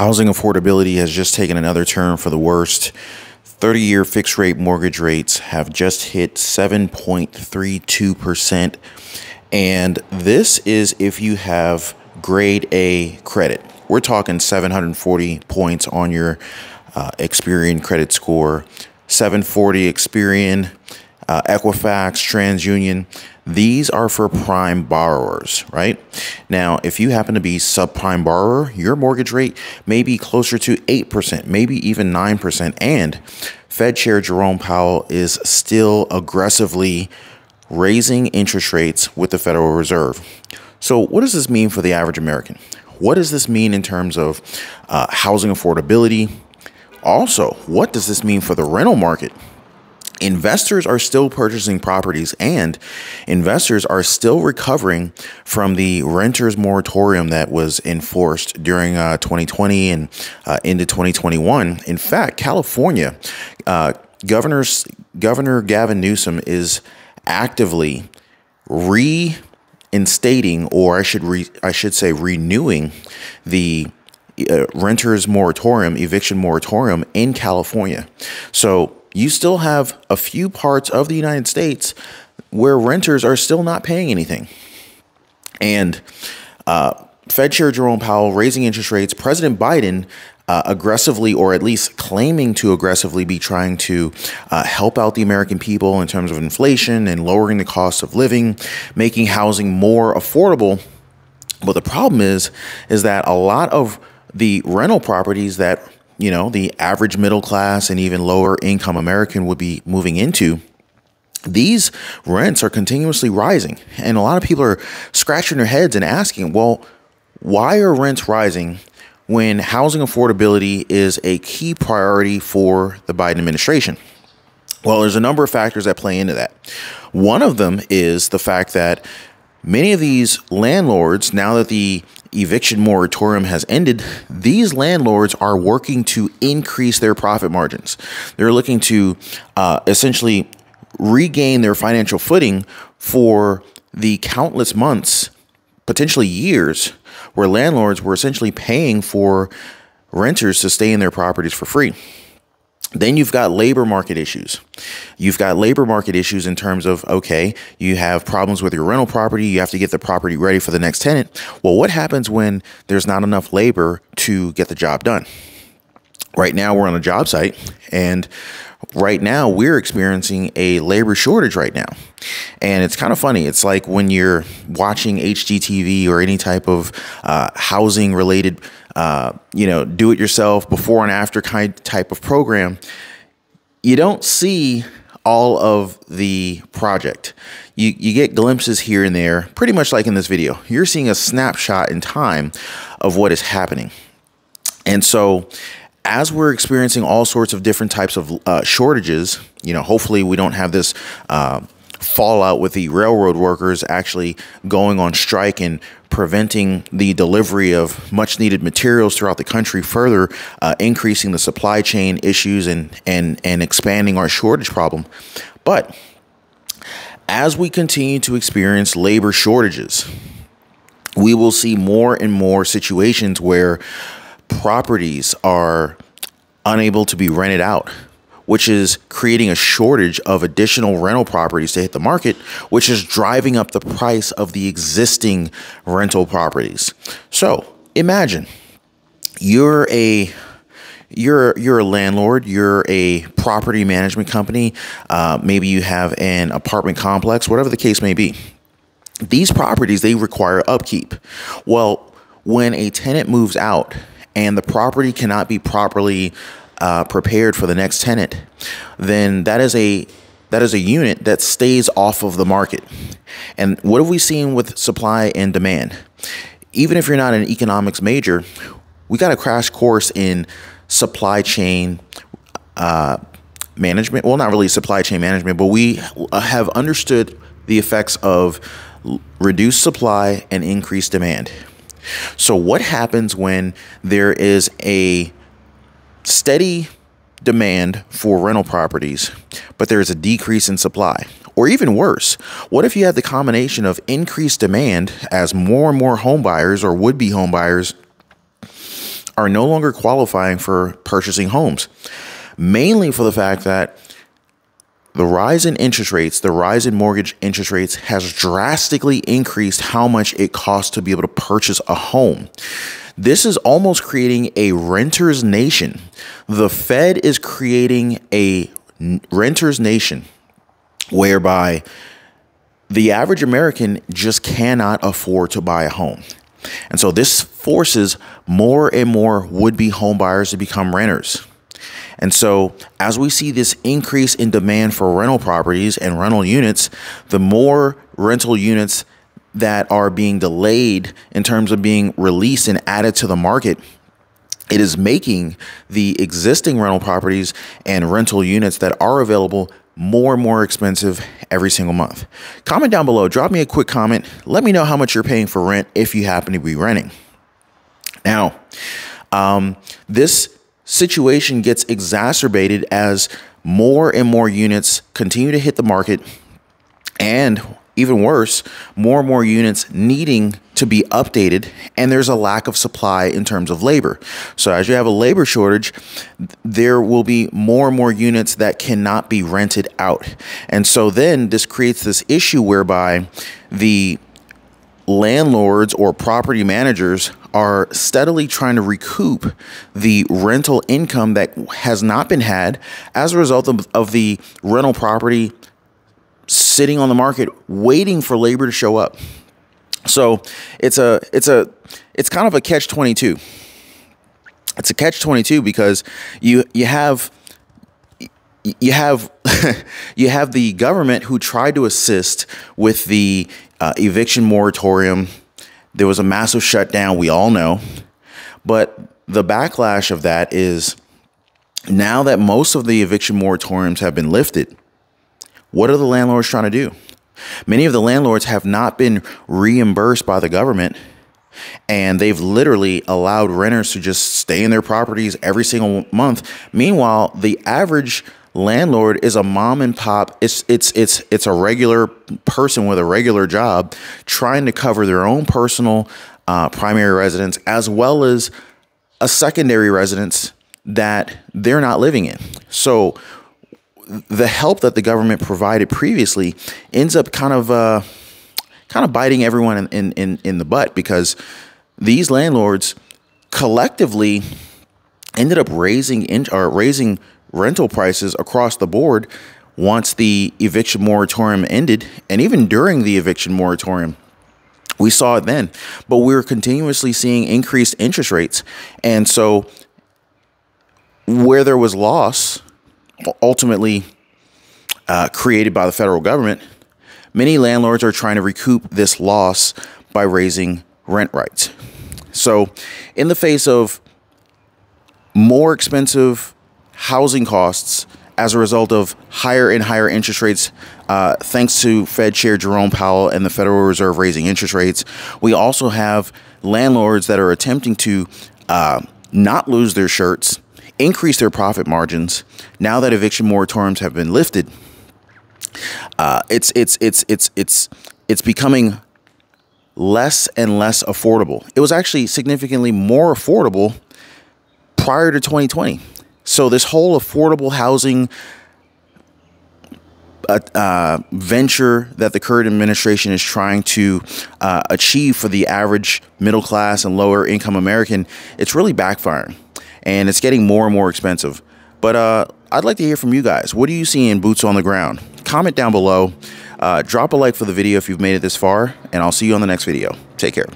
Housing affordability has just taken another turn for the worst. 30 year fixed rate mortgage rates have just hit 7.32%. And this is if you have grade A credit. We're talking 740 points on your uh, Experian credit score, 740 Experian, uh, Equifax, TransUnion. These are for prime borrowers, right? Now, if you happen to be subprime borrower, your mortgage rate may be closer to 8%, maybe even 9%. And Fed Chair Jerome Powell is still aggressively raising interest rates with the Federal Reserve. So, what does this mean for the average American? What does this mean in terms of uh, housing affordability? Also, what does this mean for the rental market? Investors are still purchasing properties and investors are still recovering from the renters moratorium that was enforced during uh, 2020 and uh, into 2021 in fact california uh, governor's governor gavin newsom is actively reinstating or i should re, i should say renewing the uh, renters moratorium eviction moratorium in california. So you still have a few parts of the United States where renters are still not paying anything. And uh, Fed Chair Jerome Powell raising interest rates, President Biden uh, aggressively, or at least claiming to aggressively be trying to uh, help out the American people in terms of inflation and lowering the cost of living, making housing more affordable. But the problem is, is that a lot of the rental properties that you know, the average middle class and even lower income American would be moving into, these rents are continuously rising. And a lot of people are scratching their heads and asking, well, why are rents rising when housing affordability is a key priority for the Biden administration? Well, there's a number of factors that play into that. One of them is the fact that many of these landlords, now that the eviction moratorium has ended, these landlords are working to increase their profit margins. They're looking to uh, essentially regain their financial footing for the countless months, potentially years, where landlords were essentially paying for renters to stay in their properties for free. Then you've got labor market issues. You've got labor market issues in terms of, okay, you have problems with your rental property. You have to get the property ready for the next tenant. Well, what happens when there's not enough labor to get the job done? Right now, we're on a job site, and right now we're experiencing a labor shortage right now. And it's kind of funny. It's like when you're watching HGTV or any type of uh, housing related uh, you know, do it yourself before and after kind type of program, you don't see all of the project. You, you get glimpses here and there, pretty much like in this video. You're seeing a snapshot in time of what is happening. And so as we're experiencing all sorts of different types of uh, shortages, you know, hopefully we don't have this uh, fallout with the railroad workers actually going on strike and preventing the delivery of much needed materials throughout the country, further uh, increasing the supply chain issues and, and, and expanding our shortage problem. But as we continue to experience labor shortages, we will see more and more situations where properties are unable to be rented out which is creating a shortage of additional rental properties to hit the market, which is driving up the price of the existing rental properties. So imagine you're a you're you're a landlord, you're a property management company, uh, maybe you have an apartment complex, whatever the case may be. These properties they require upkeep. Well, when a tenant moves out and the property cannot be properly uh, prepared for the next tenant, then that is a that is a unit that stays off of the market. And what have we seen with supply and demand? Even if you're not an economics major, we got a crash course in supply chain uh, management. Well, not really supply chain management, but we have understood the effects of reduced supply and increased demand. So, what happens when there is a steady demand for rental properties, but there is a decrease in supply. Or even worse, what if you had the combination of increased demand as more and more home buyers or would be home buyers are no longer qualifying for purchasing homes, mainly for the fact that the rise in interest rates, the rise in mortgage interest rates has drastically increased how much it costs to be able to purchase a home. This is almost creating a renter's nation. The Fed is creating a renter's nation whereby the average American just cannot afford to buy a home. And so this forces more and more would be home buyers to become renters. And so, as we see this increase in demand for rental properties and rental units, the more rental units that are being delayed in terms of being released and added to the market, it is making the existing rental properties and rental units that are available more and more expensive every single month. Comment down below, drop me a quick comment. Let me know how much you're paying for rent if you happen to be renting. Now, um, this situation gets exacerbated as more and more units continue to hit the market and even worse, more and more units needing to be updated, and there's a lack of supply in terms of labor. So, as you have a labor shortage, there will be more and more units that cannot be rented out. And so, then this creates this issue whereby the landlords or property managers are steadily trying to recoup the rental income that has not been had as a result of, of the rental property sitting on the market waiting for labor to show up. So it's a it's a it's kind of a catch 22. It's a catch 22 because you you have you have you have the government who tried to assist with the uh, eviction moratorium. There was a massive shutdown, we all know. But the backlash of that is now that most of the eviction moratoriums have been lifted, what are the landlords trying to do? Many of the landlords have not been reimbursed by the government and they've literally allowed renters to just stay in their properties every single month. Meanwhile, the average landlord is a mom and pop. It's it's it's it's a regular person with a regular job trying to cover their own personal uh, primary residence as well as a secondary residence that they're not living in. So the help that the government provided previously ends up kind of uh, kind of biting everyone in, in, in, the butt because these landlords collectively ended up raising in, or raising rental prices across the board once the eviction moratorium ended and even during the eviction moratorium we saw it then but we we're continuously seeing increased interest rates and so where there was loss ultimately uh, created by the federal government, many landlords are trying to recoup this loss by raising rent rights. So, in the face of more expensive housing costs as a result of higher and higher interest rates, uh, thanks to Fed Chair Jerome Powell and the Federal Reserve raising interest rates, we also have landlords that are attempting to uh, not lose their shirts increase their profit margins now that eviction moratoriums have been lifted. Uh, it's it's it's it's it's it's becoming less and less affordable. It was actually significantly more affordable prior to 2020. So this whole affordable housing uh, uh, venture that the current administration is trying to uh, achieve for the average middle class and lower income American, it's really backfiring and it's getting more and more expensive. But uh, I'd like to hear from you guys. What do you see in boots on the ground? Comment down below. Uh, drop a like for the video if you've made it this far, and I'll see you on the next video. Take care.